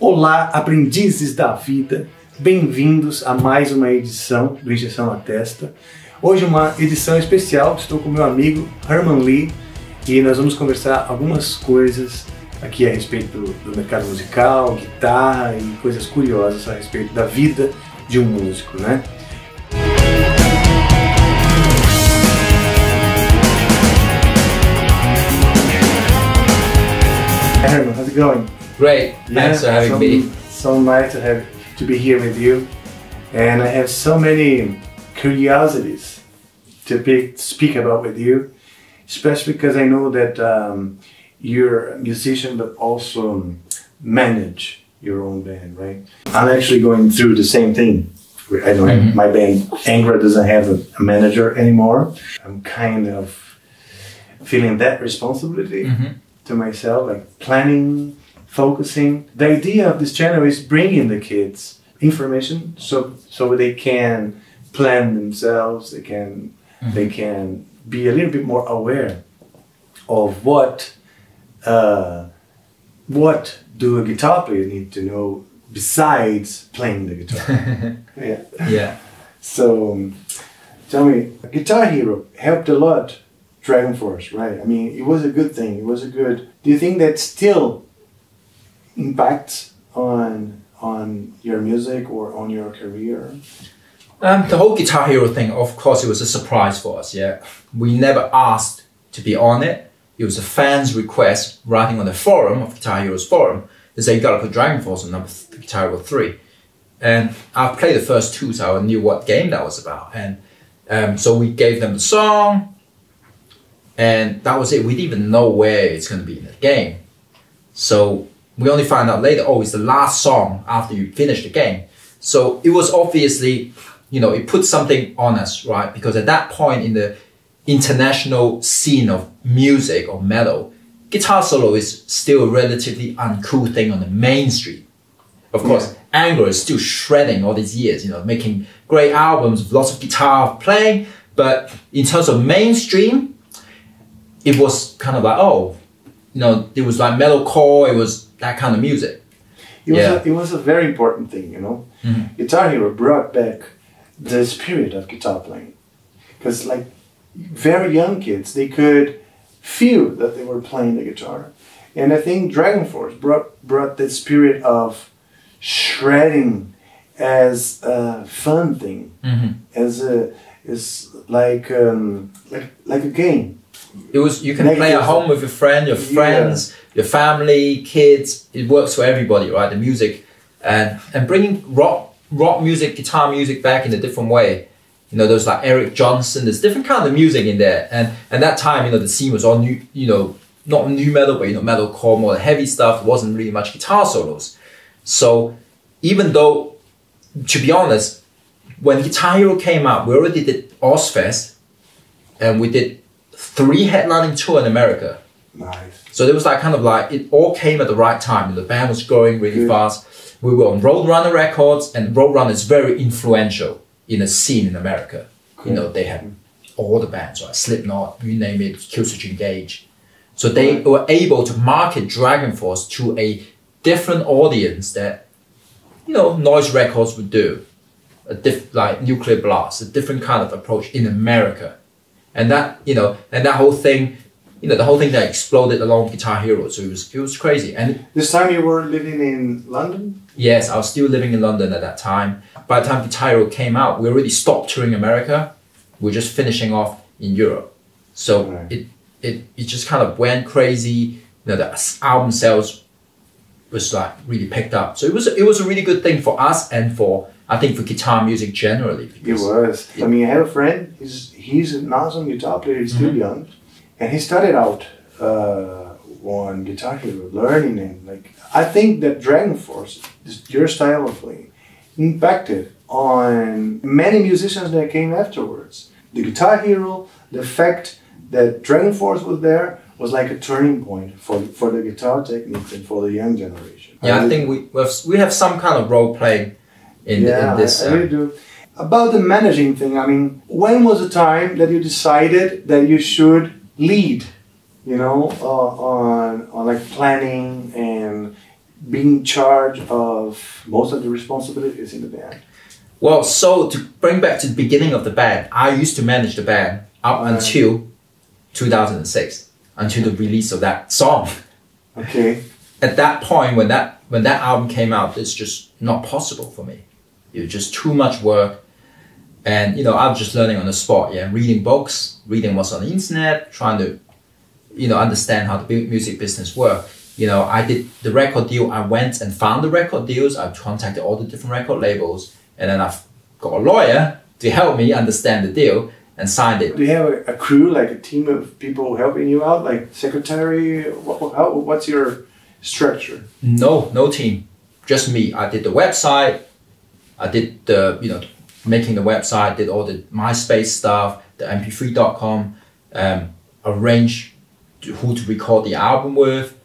Olá, aprendizes da vida, bem-vindos a mais uma edição do Injeção na Testa. Hoje uma edição especial, estou com meu amigo Herman Lee e nós vamos conversar algumas coisas aqui a respeito do mercado musical, guitarra e coisas curiosas a respeito da vida de um músico, né? Herman, how's it going? Great. Thanks for having so, me. So nice to have to be here with you, and I have so many curiosities to be, speak about with you, especially because I know that um, you're a musician, but also manage your own band, right? I'm actually going through the same thing. I don't have, Mhm. my band Angra doesn't have a, a manager anymore. I'm kind of feeling that responsibility Mhm. to myself, like planning, focusing. The idea of this channel is bringing the kids information so so they can plan themselves. They can they can be a little bit more aware of what uh, what do a guitar player need to know besides playing the guitar. yeah. Yeah. So, um, tell me, Guitar Hero helped a lot Dragon Force, right? I mean, it was a good thing. It was a good. Do you think that still impacts on on your music or on your career? Um, the whole Guitar Hero thing, of course, it was a surprise for us. Yeah, we never asked to be on it. It was a fan's request, writing on the forum of Guitar Hero's forum. They say you gotta put Dragon Force on number th- Guitar Hero three, and I played the first two, so I knew what game that was about. And um, so we gave them the song, and that was it. We didn't even know where it's gonna be in the game. So we only found out later, oh, it's the last song after you finish the game. So it was obviously, you know, it put something on us, right? Because at that point in the international scene of music or metal, guitar solo is still a relatively uncool thing on the mainstream. Of course, Angra is still shredding all these years, you know, making great albums, lots of guitar playing. But in terms of mainstream, it was kind of like, oh, you know, it was like metalcore, it was that kind of music. It was, Yeah. a, it was a very important thing, you know. Guitar Hero brought back the spirit of guitar playing, because like very young kids, they could feel that they were playing the guitar, and I think Dragon Force brought brought that spirit of shredding as a fun thing, as a is like um, like like a game. It was you can play at home with your friend, your Yeah. friends, your family, kids. It works for everybody, right? The music and and bringing rock rock music, guitar music back in a different way. You know, there's like Eric Johnson. There's different kind of music in there, and and that time, you know, the scene was all new. You know, not new metal, but you know, metalcore, more heavy stuff. There wasn't really much guitar solos. So even though, to be honest, when Guitar Hero came out, we already did Ozzfest, and we did three headlining tour in America. Nice. So it was like kind of like it all came at the right time. The band was growing really Good. fast. We were on Roadrunner Records, and Roadrunner is very influential in the scene in America. You know, they have all the bands, right? Slipknot, you name it, Killswitch Engage. So they Right. were able to market Dragon Force to a different audience that, you know, Noise Records would do. A diff, like Nuclear Blast, a different kind of approach in America. And that, you know, and that whole thing, you know, the whole thing that exploded along Guitar Hero. So it was, it was crazy. And This time you were living in London. Yes, I was still living in London at that time. By the time Guitar Hero came out, we already stopped touring America. We're just finishing off in Europe. So Right. it, it it just kind of went crazy. You know, the album sales was like really picked up. So it was it was a really good thing for us and for I think for guitar music generally. It was. I mean, I have a friend. He's he's an awesome guitar player. He's still young, and he started out uh, on Guitar Hero, learning and like. I think that Dragon Force, this- your style of playing, impacted on many musicians that came afterwards. The Guitar Hero, the fact that Dragon Force was there was like a turning point for for the guitar techniques and for the young generation. Yeah, I really- think we we have, we have some kind of role playing in, yeah, in this. I, I um, really do. About the managing thing, I mean, when was the time that you decided that you should lead? You know, uh, on on like planning and being in charge of most of the responsibilities in the band? Well, so to bring back to the beginning of the band, I used to manage the band up Right. until 2006, until the release of that song. Okay. At that point, when that when that album came out, it's just not possible for me. It was just too much work, and you know I was just learning on the spot. Yeah, reading books, reading what's on the internet, trying to, you know, understand how the music business works. You know, I did the record deal. I went and found the record deals. I contacted all the different record labels, and then I've got a lawyer to help me understand the deal and signed it. Do you have a, a crew, like a team of people helping you out, like secretary? What, what- how, what's your structure? No, no team, just me. I did the website. I did the you know making the website. Did all the MySpace stuff, the MP3.com. Um, arrange who to record the album with.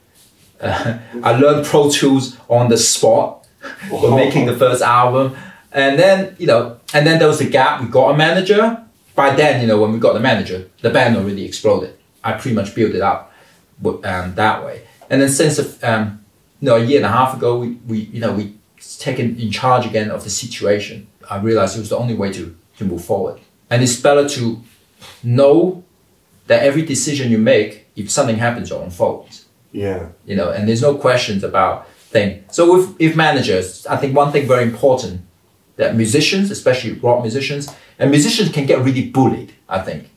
Uh, I learned Pro Tools on the spot for making the first album, and then you know, and then there was a gap. We got a manager. By then, you know, when we got the manager, the band already exploded. I pretty much built it up um, that way. And then since um, you know, a year and a half ago, we, we you know we taken in charge again of the situation. I realized it was the only way to to move forward. And it's better to know that every decision you make, if something happens, you're on fault Yeah. you know, and there's no questions about thing. So with if managers, I think one thing very important that musicians, especially rock musicians, and musicians can get really bullied. I think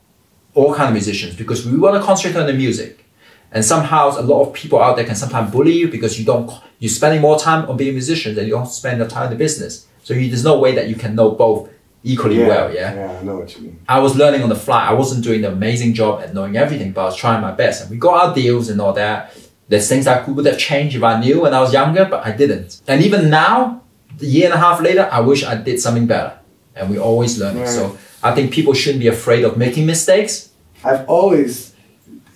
all kind of musicians because we want to concentrate on the music, and somehow a lot of people out there can sometimes bully you because you don't you're spending more time on being a musician than you don't spend your time in the business. So you, there's no way that you can know both equally well. Yeah. Yeah, I know what you mean. I was learning on the fly. I wasn't doing the amazing job at knowing everything, but I was trying my best. And we got our deals and all that. There's things I could would have changed if I knew when I was younger, but I didn't. And even now, a year and a half later, I wish I did something better. And we always learning. Right. So I think people shouldn't be afraid of making mistakes. I've always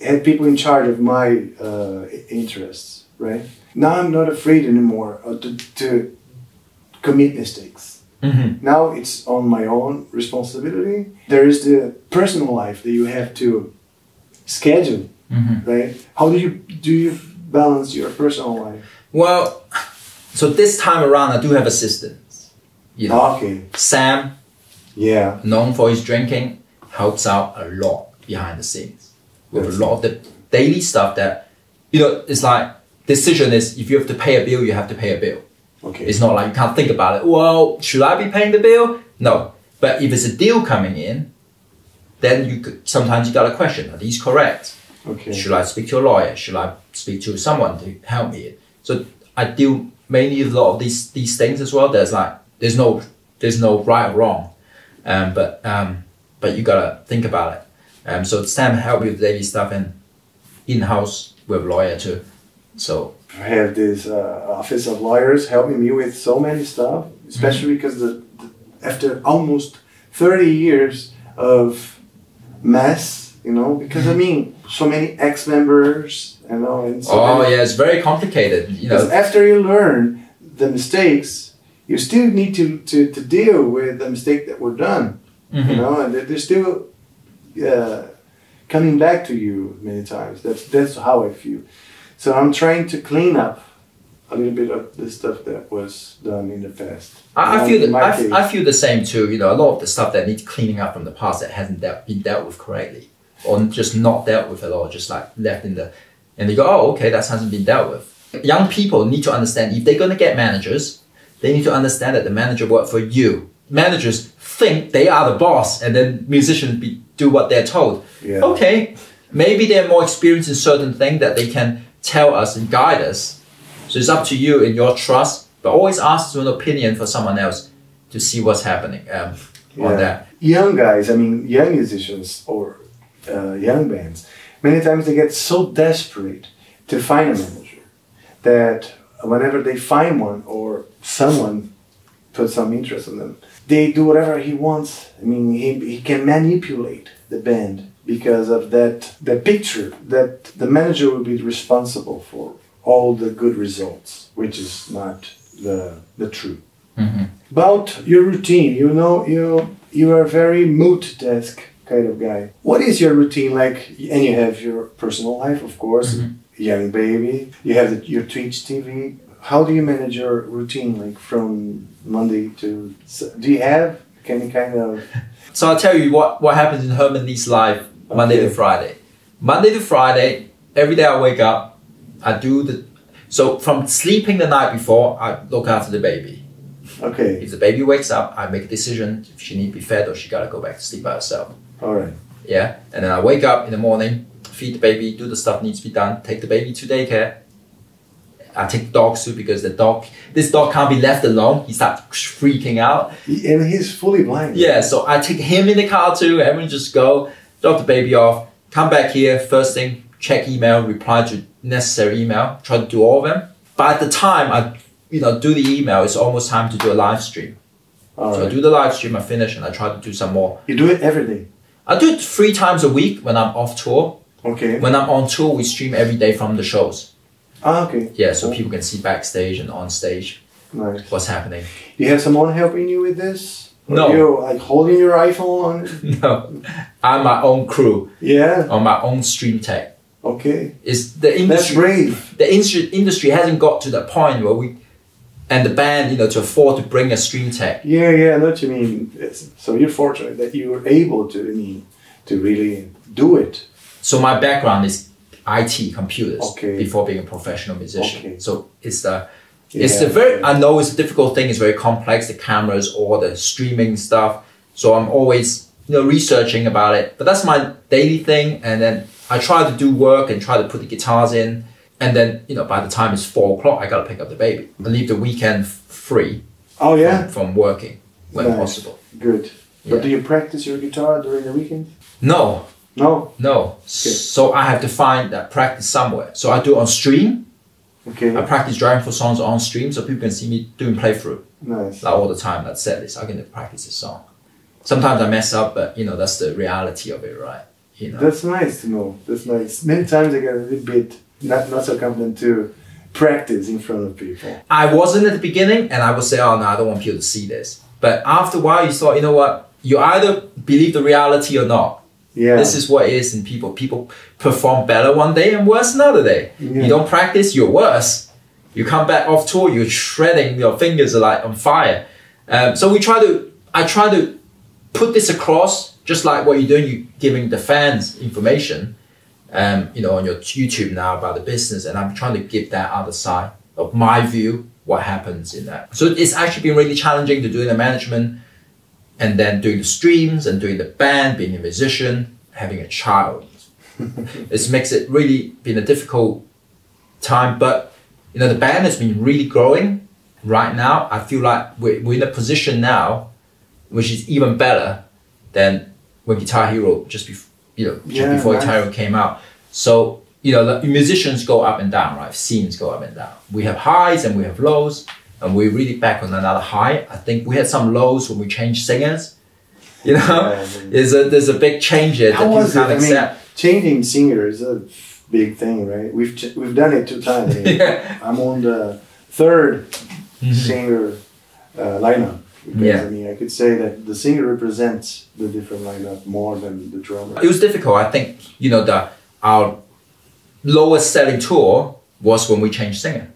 had people in charge of my uh, interests, right? Now I'm not afraid anymore to, to commit mistakes. Mm-hmm. Now it's on my own responsibility. There is the personal life that you have to schedule, Mm-hmm. right? How do you do you balance your personal life? Well, so this time around, I do have assistance. You know, Okay, Sam, yeah, known for his drinking, helps out a lot behind the scenes with That's a lot of the daily stuff that, you know, it's like decision is if you have to pay a bill, you have to pay a bill. Okay, It's not like you can't think about it. Well, should I be paying the bill? No. But if it's a deal coming in, then you could, sometimes you got a question: Are these correct? okay. Should I speak to a lawyer? Should I speak to someone to help me? So I deal mainly with a lot of these these things as well. There's like there's no there's no right or wrong, um, but um, but you gotta think about it. Um, so Sam help you with daily stuff and in house with lawyer too. So I have this uh, office of lawyers helping me with so many stuff, especially because the, the after almost thirty years of mess, you know, because I mean, so many ex members, you know, and so oh many- yeah, it's very complicated. You Because know, after you learn the mistakes, you still need to, to, to deal with the mistake that were done. You Mhm. know, and they're, they're still uh, coming back to you many times. That's that's how I feel. So I'm trying to clean up a little bit of the stuff that was done in the past. I, I feel that I, case. I feel the same too. You know, a lot of the stuff that needs cleaning up from the past that hasn't dealt, been dealt with correctly, or just not dealt with at all, just like left in the, and they go, oh, okay, that hasn't been dealt with. Young people need to understand if they're going to get managers, they need to understand that the manager work for you. Managers think they are the boss, and then musicians be, do what they're told. Yeah. Okay, maybe they're more experienced in certain things that they can tell us and guide us. So it's up to you in your trust, but always ask for an opinion for someone else to see what's happening um, on Yeah. that. young guys, I mean, young musicians or uh, young bands, many times they get so desperate to find a manager that whenever they find one or someone puts some interest in them, they do whatever he wants. I mean, he, he can manipulate the band because of that the picture that the manager will be responsible for all the good results, which is not the the truth hmm about your routine you know you you are a very multitask kind of guy what is your routine like and you have your personal life of course Mhm. young baby you have the, your twitch tv how do you manage your routine, like from Monday to? Do you have any kind of? So I'll tell you what, what happens in Herman Li's life Monday to Friday. Monday to Friday, every day I wake up, I do the. So from sleeping the night before, I look after the baby. Okay, If the baby wakes up, I make a decision if she need to be fed or she gotta go back to sleep by herself. all right. Yeah, and then I wake up in the morning, feed the baby, do the stuff needs to be done, take the baby to daycare. I take the dog too because the dog, this dog can't be left alone. He starts freaking out. And he's fully blind. Yeah, so I take him in the car too. Everyone just go, drop the baby off, come back here. First thing, check email, reply to necessary email, try to do all of them. By the time I, you know, do the email, it's almost time to do a live stream. All so I do the live stream, I finish, and I try to do some more. You do it every day. I do it three times a week when I'm off tour. Okay. When I'm on tour, we stream every day from the shows. Ah, okay. Yeah, so people can see backstage and on stage Nice. what's happening. Do You have someone helping you with this? No. You like holding your iPhone? No, I'm my own crew Yeah. on my own stream tech. Okay. It's the industry. That's brave. the industry, industry hasn't got to the point where we and the band, you know, to afford to bring a stream tech. Yeah, yeah. I know what you mean. It's, so you're fortunate that you were able to, I mean, to really do it. So my background is IT computers Okay. before being a professional musician. Okay. So it's the it's the Yeah. very I know it's a difficult thing. It's very complex. The cameras or the streaming stuff. So I'm always you know researching about it. But that's my daily thing. And then I try to do work and try to put the guitars in. And then you know by the time it's four o'clock, I gotta pick up the baby. I leave the weekend free Oh yeah. from, from working when Nice. possible. Good. Yeah. But do you practice your guitar during the weekend? No, No. no. So I have to find that practice somewhere. So I do it on stream. Okay. I practice Dragon Force songs on stream so people can see me doing playthrough Nice. like all the time. That set list. I can practice a song. Sometimes I mess up, but you know that's the reality of it, right? You know. That's nice to know. That's nice. Many times I get a little bit not not so confident to practice in front of people. I wasn't at the beginning, and I would say, "Oh no, I don't want people to see this." But after a while, you thought, you know what? You either believe the reality or not. Yeah. This is what it is in people. People perform better one day and worse another day. Yeah. You don't practice, you're worse. You come back off tour, you're shredding. Your fingers are like on fire. Um, so we try to. I try to put this across, just like what you're doing. you're giving the fans information. Um, you know, on your YouTube now about the business, and I'm trying to give that other side of my view, what happens in that. So it's actually been really challenging to doing the management, and then doing the streams, and doing the band, being a musician, having a child. it makes it really been a difficult time, but you know the band has been really growing. Right now, I feel like we're, we're in a position now, which is even better than when Guitar Hero just before you know just Yeah, before nice. Guitar Hero came out. So you know the musicians go up and down, right? Scenes go up and down. We have highs and we have lows, and we're really back on another high. I think we had some lows when we changed singers. You know, Yeah, I mean- there's a there's a big change here that was it? can't I mean, accept. changing singer is a big thing, right? We've ch- we've done it two times. Mean, Yeah. I'm on the third Mhm. singer uh, lineup. Because, Yeah. I mean, I could say that the singer represents the different lineup more than the drummer. It was difficult. I think you know the our lowest selling tour was when we changed singer.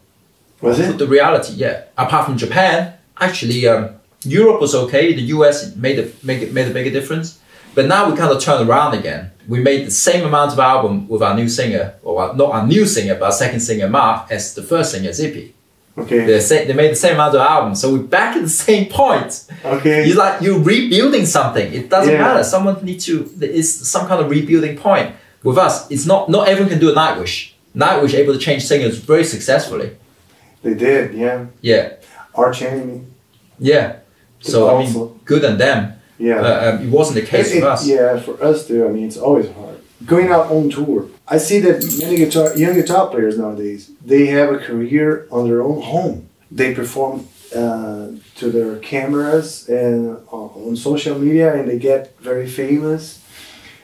Was it? the reality, yeah. Apart from Japan, actually, um, Europe was okay. The US made a make it made a bigger difference. But now we kind of turn around again. We made the same amount of album with our new singer, or our- not our new singer, but our second singer Marc, as the first singer Zippy. Okay. They sa- they made the same amount of albums, so we're back at the same point. Okay. You're like you're rebuilding something. It doesn't Yeah. matter. Someone needs to. There is some kind of rebuilding point. With us, it's not not everyone can do a Nightwish. Nightwish able to change singers very successfully. They did, yeah. Yeah, Arch Enemy. yeah. So I mean, good on them. Yeah. But um, it wasn't the case It- with it- us. Yeah, for us too. I mean, it's always hard. Going out on tour, I see that many guitar, young guitar players nowadays, they have a career on their own home. They perform uh, to their cameras and on on social media, and they get very famous.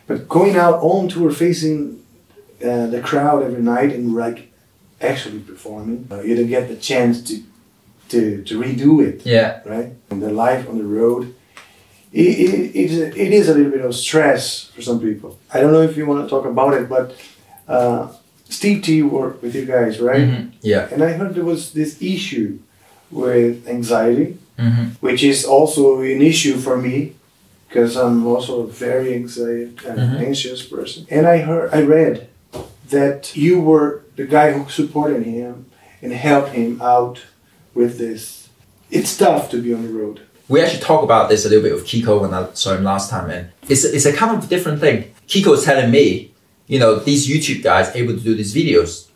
But going out on tour, facing uh, the crowd every night, and like actually performing, uh, you don't get the chance to to to redo it Yeah, right? And the life on the road, it, it, it, is, it is a little bit of stress for some people. I don't know if you want to talk about it, but uh, Stevie T worked with you guys, right? Mhm. Yeah. And I heard there was this issue with anxiety, hmm which is also an issue for me because I'm also a very anxiety and Mhm. anxious person. And I heard, I read that you were the guy who supported him and helped him out with this. It's tough to be on the road. We actually talked about this a little bit with Kiko when I saw him last time, and it's it's a kind of different thing. Kiko was telling me, you know, these YouTube guys able to do these videos,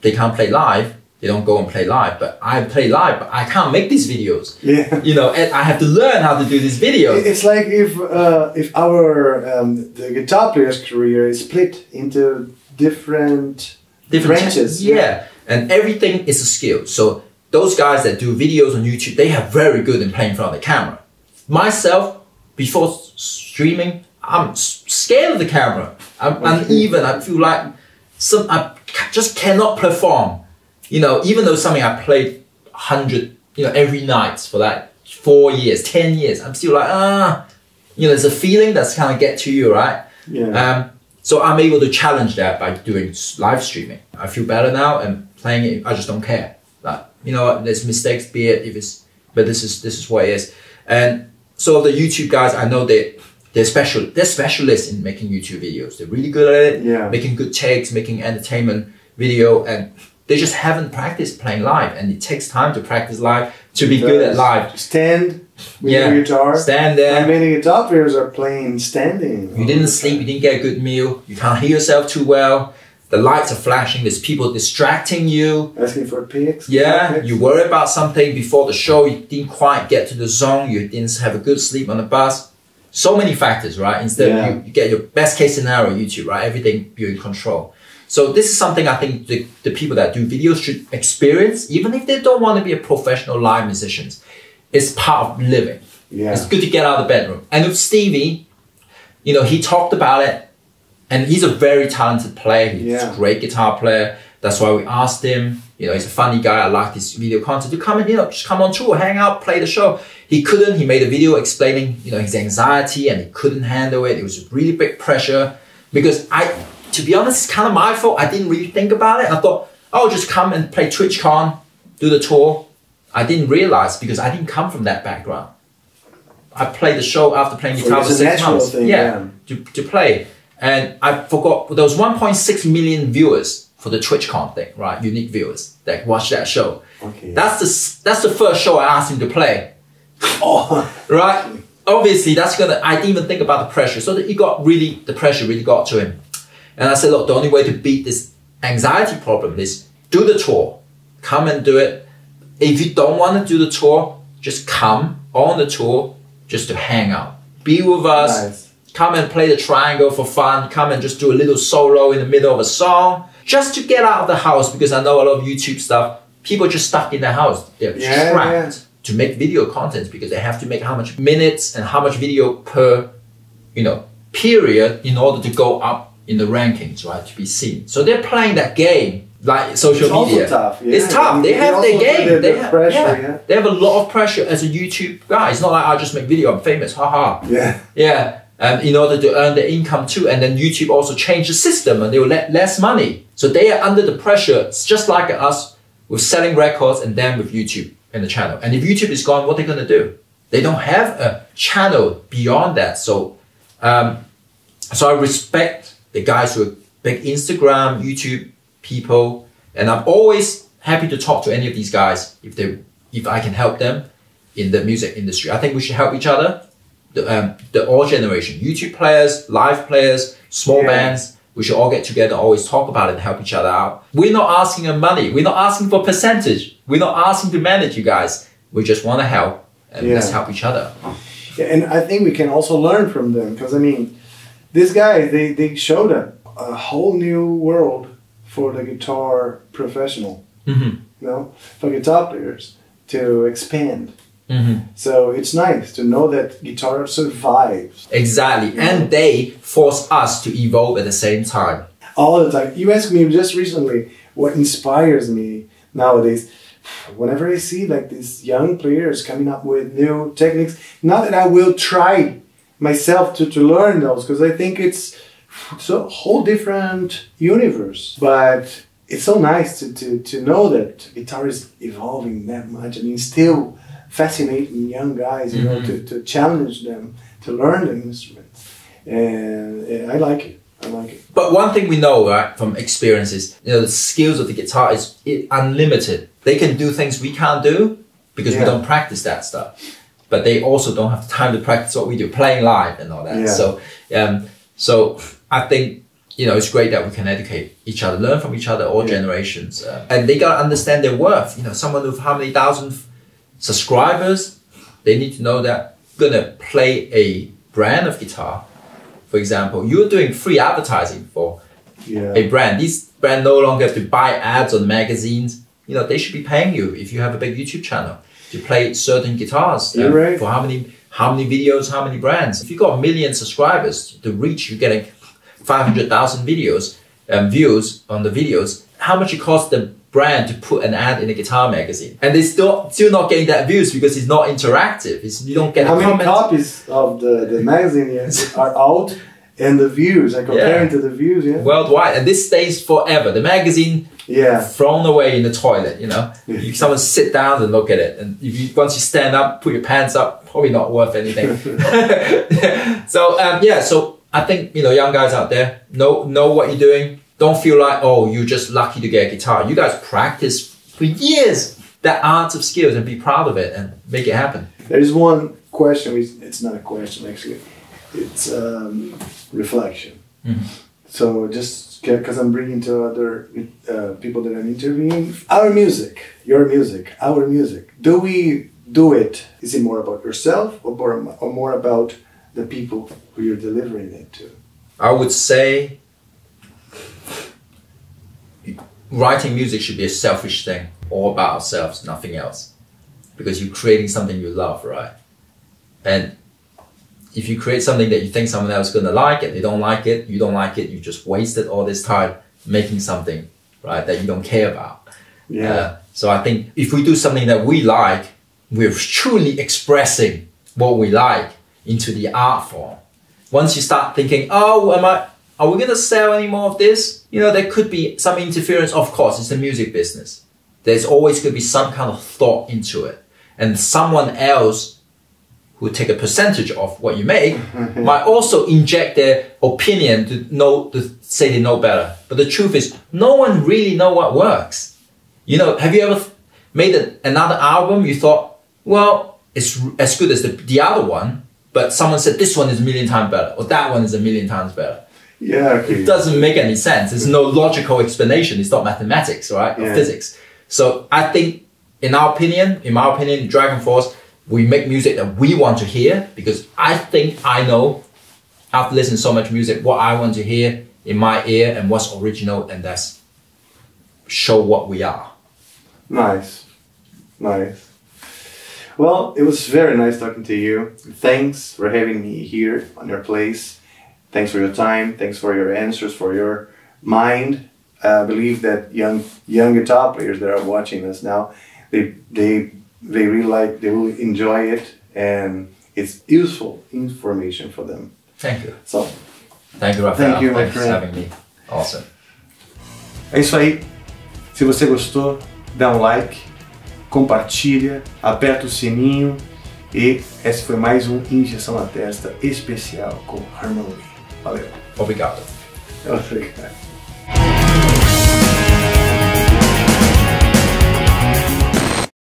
they can't play live. They don't go and play live, but I play live, but I can't make these videos. Yeah. You know, and I have to learn how to do these videos. It's like if uh, if our um, the guitar player's career is split into different different branches. Yeah. and everything is a skill. So those guys that do videos on YouTube, they are very good in playing in front of the camera. Myself, before streaming, I'm scared of the camera. I'm uneven. I feel like some I just cannot perform. You know, even though something I played hundred, you know, every night for like four years, ten years, I'm still like ah, you know, there's a feeling that's kind of get to you, right? Yeah. Um, so I'm able to challenge that by doing live streaming. I feel better now and playing it. I just don't care. Like you know, what, there's mistakes, be it if it's, but this is this is what it is. And so the YouTube guys, I know they they're special. They're specialists in making YouTube videos. They're really good at it. Yeah. Making good takes, making entertainment video, and they just haven't practiced playing live. And it takes time to practice live to be good at live. Stand with Yeah. your guitar. Stand there. Not many guitar players are playing standing. You didn't sleep, you didn't get a good meal, you can't hear yourself too well, the lights are flashing, there's people distracting you. Asking for pics. Yeah, pics. you worry about something before the show, you didn't quite get to the zone, you didn't have a good sleep on the bus. So many factors, right? Instead, Yeah. you, you get your best case scenario, YouTube, right? Everything you're in control. So this is something I think the, the people that do videos should experience, even if they don't want to be a professional live musicians. It's part of living. Yeah. It's good to get out of the bedroom. And with Stevie, you know, he talked about it, and he's a very talented player. He's Yeah. a great guitar player. That's why we asked him. You know, he's a funny guy. I like his video content to come and you know just come on tour, hang out, play the show. He couldn't. He made a video explaining you know his anxiety and he couldn't handle it. It was really big pressure because I, to be honest, it's kind of my fault. I didn't really think about it. I thought, oh, just come and play TwitchCon, do the tour. I didn't realize because I didn't come from that background. I played the show after playing So guitar it's for six months. thing, yeah, yeah. To, to play. And I forgot there was 1.6 million viewers for the TwitchCon thing, right? Unique viewers that watched that show. Okay. That's the that's the first show I asked him to play, oh. right? Obviously, that's gonna. I didn't even think about the pressure, so that he got really the pressure really got to him. And I said, look, the only way to beat this anxiety problem is do the tour, come and do it. If you don't want to do the tour, just come on the tour just to hang out, be with us Nice. come and play the triangle for fun, come and just do a little solo in the middle of a song, just to get out of the house because I know a lot of YouTube stuff, people just stuck in the house. They're Yeah, trapped yeah. to make video content because they have to make how much minutes and how much video per, you know, period in order to go up in the rankings, right, to be seen. So they're playing that game like social It's media. tough, yeah. It's tough. They They have their game. the- they have, pressure, yeah. yeah. They have a lot of pressure as a YouTube guy. It's not like I just make video, I'm famous, haha. Yeah. Yeah, and in order to earn the income too, and then YouTube also changed the system and they will let less money. So they are under the pressure. It's just like us with selling records and then with YouTube and the channel. And if YouTube is gone, what are they gonna do? They don't have a channel beyond that. So, um, so I respect the guys who are big Instagram, YouTube people, and I'm always happy to talk to any of these guys if they if I can help them in the music industry. I think we should help each other. The, um, the all generation, YouTube players, live players, small Yeah. bands. We should all get together, always talk about it, and help each other out. We're not asking for money. We're not asking for percentage. We're not asking to manage you guys. We just want to help, and Yeah. let's help each other. Yeah, and I think we can also learn from them because I mean, these guys they they showed a, a whole new world for the guitar professional, hmm you know, for guitar players to expand. hmm So it's nice to know that guitar survives Exactly, and they force us to evolve at the same time. all the time. You asked me just recently what inspires me nowadays. Whenever I see like these young players coming up with new techniques, not that I will try myself to, to learn those because I think it's it's a whole different universe. But it's so nice to, to, to know that guitar is evolving that much. I mean, still fascinating young guys, you know, mm-hmm. to, to challenge them to learn the instrument. And, and I like it. I like it. But one thing we know, right, from experience is, you know, the skills of the guitar is unlimited. They can do things we can't do because we don't practice that stuff. But they also don't have time to practice what we do, playing live and all that. Yeah. So, um, so I think you know it's great that we can educate each other, learn from each other, all Yeah. generations, uh, and they gotta understand their worth. You know, someone with how many thousand subscribers, they need to know that gonna play a brand of guitar. For example, you're doing free advertising for Yeah. a brand. These brand no longer have to buy ads on magazines. You know, they should be paying you if you have a big YouTube channel to play certain guitars. You're right. For how many how many videos, how many brands. If you got a million subscribers, the reach you're getting five hundred thousand videos um, views on the videos. How much it costs the brand to put an ad in a guitar magazine, and they still still not getting that views because it's not interactive. It's, you don't get How many comment. copies of the, the magazine are out and the views? I comparing to the views, yeah. worldwide, and this stays forever. The magazine yeah. thrown away in the toilet. You know, Yeah. you someone sit down and look at it, and if you once you stand up, put your pants up, probably not worth anything. so um, yeah, so I think you know, young guys out there, know know what you're doing. Don't feel like oh, you're just lucky to get a guitar. You guys practice for years that art of skills and be proud of it and make it happen. There is one question. It's not a question actually. It's um, reflection. Mhm. So just because I'm bringing to other uh, people that I'm interviewing, our music, your music, our music. Do we do it? Is it more about yourself or more, or more about the people who you're delivering it to? I would say writing music should be a selfish thing, all about ourselves, nothing else. Because you're creating something you love, right? And if you create something that you think someone else is gonna like it, they don't like it, you don't like it, you just wasted all this time making something, right, that you don't care about. Yeah. Uh, so I think if we do something that we like, we're truly expressing what we like into the art form. Once you start thinking, oh, am I? Are we gonna sell any more of this? You know, there could be some interference. Of course, it's the music business. There's always gonna be some kind of thought into it, and someone else who take a percentage of what you make mm-hmm. might also inject their opinion to know to say they know better. But the truth is, no one really know what works. You know, have you ever made a, another album? You thought, well, it's as good as the, the other one, but someone said this one is a million times better, or that one is a million times better. Yeah. Okay. It doesn't make any sense. There's no logical explanation. It's not mathematics, right? Or physics. So I think, in our opinion, in my opinion, Dragon Force, we make music that we want to hear because I think I know, after listening so much music, what I want to hear in my ear and what's original, and that's show what we are. Nice. Nice. Well, it was very nice talking to you. Thanks for having me here on your place. Thanks for your time. Thanks for your answers, for your mind. I believe that young young guitar players that are watching us now, they they they really like they will enjoy it and it's useful information for them. Thank you. So Thank you, Rafael. Thank you, Thanks friend. having me. Awesome. É isso aí. Se você gostou, dá um like, compartilha, aperta o sininho e esse foi mais um Injeção na Testa especial com Harmony. Valeu. Obrigado. Obrigado.